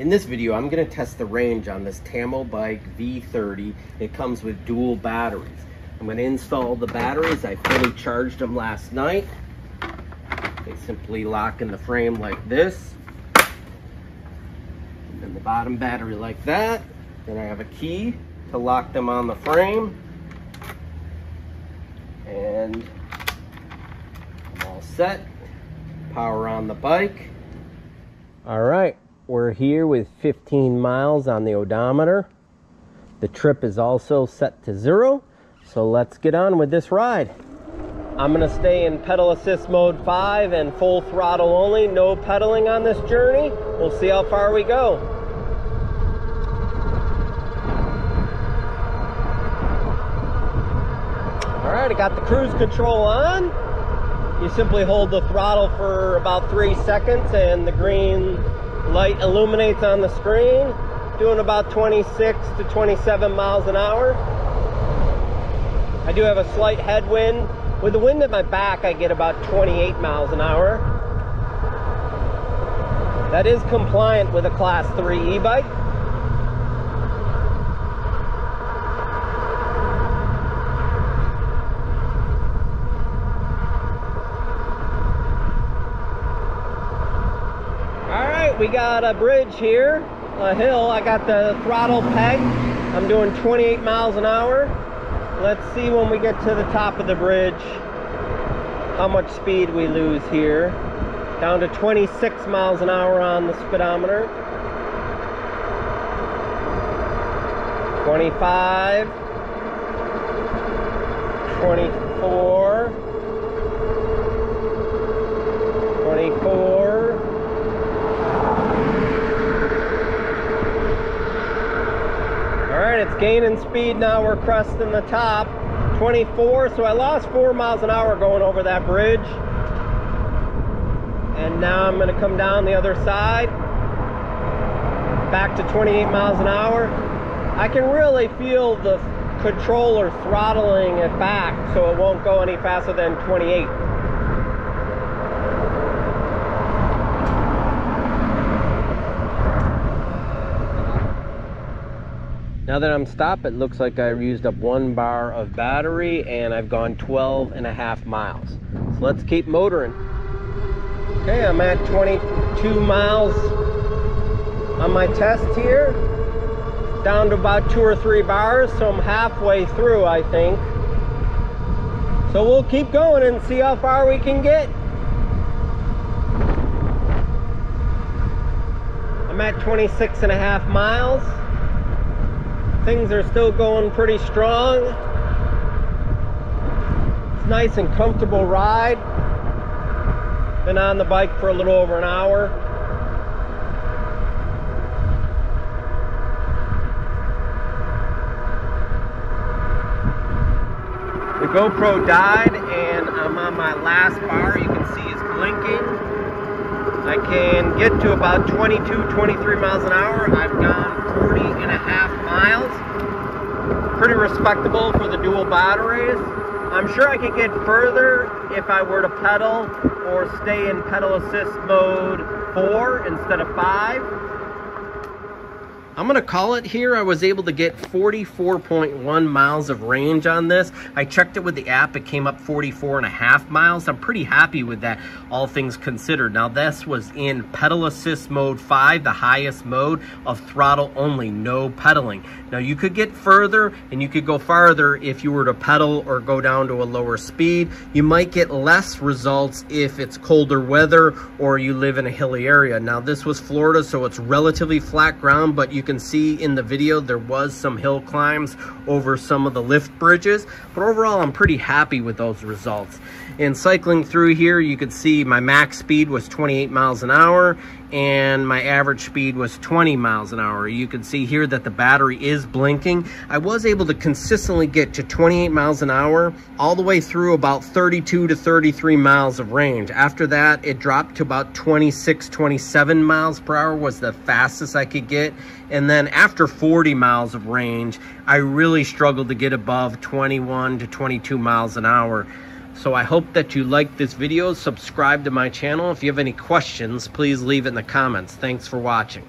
In this video, I'm gonna test the range on this Tamobyke V30. It comes with dual batteries. I'm gonna install the batteries. I fully charged them last night. They simply lock in the frame like this. And the bottom battery like that. Then I have a key to lock them on the frame. And I'm all set. Power on the bike. All right, we're here with 15 miles on the odometer. The trip is also set to zero, so let's get on with this ride. I'm gonna stay in pedal assist mode five and full throttle only, no pedaling on this journey. We'll see how far we go. All right, I got the cruise control on. You simply hold the throttle for about three seconds and the green light illuminates on the screen. Doing about 26 to 27 miles an hour. I do have a slight headwind. With the wind at my back, I get about 28 miles an hour. That is compliant with a class 3 e-bike. We got a bridge here, a hill. I got the throttle pegged. I'm doing 28 miles an hour. Let's see when we get to the top of the bridge how much speed we lose here. Down to 26 miles an hour on the speedometer. 25. 24. 24. It's gaining speed now. We're cresting the top. 24, so I lost four miles an hour going over that bridge. And now I'm gonna come down the other side. Back to 28 miles an hour. I can really feel the controller throttling it back so it won't go any faster than 28. Now that I'm stopped, it looks like I've used up one bar of battery and I've gone 12 and a half miles. So let's keep motoring. Okay, I'm at 22 miles on my test here. Down to about two or three bars, so I'm halfway through, I think. So we'll keep going and see how far we can get. I'm at 26 and a half miles things are still going pretty strong. It's nice and comfortable ride. Been on the bike for a little over an hour. The GoPro died and I'm on my last bar. You can see it's blinking. I can get to about 22, 23 miles an hour. I've gone 40 and a half miles. Pretty respectable for the dual batteries. I'm sure I could get further if I were to pedal or stay in pedal assist mode 4 instead of 5. I'm gonna call it here. I was able to get 44.1 miles of range on this. I checked it with the app. It came up 44 and a half miles. I'm pretty happy with that, all things considered. Now this was in pedal assist mode 5, the highest mode of throttle only, no pedaling. Now you could get further and you could go farther if you were to pedal or go down to a lower speed. You might get less results if it's colder weather or you live in a hilly area. Now this was Florida, so it's relatively flat ground, but you can see in the video, there was some hill climbs over some of the lift bridges, but overall, I'm pretty happy with those results. And cycling through here, you could see my max speed was 28 miles an hour and my average speed was 20 miles an hour. You can see here that the battery is blinking. I was able to consistently get to 28 miles an hour all the way through about 32 to 33 miles of range. After that, it dropped to about 26, 27 miles per hour was the fastest I could get. And then after 40 miles of range, I really struggled to get above 21 to 22 miles an hour. So I hope that you liked this video. Subscribe to my channel. If you have any questions, please leave it in the comments. Thanks for watching.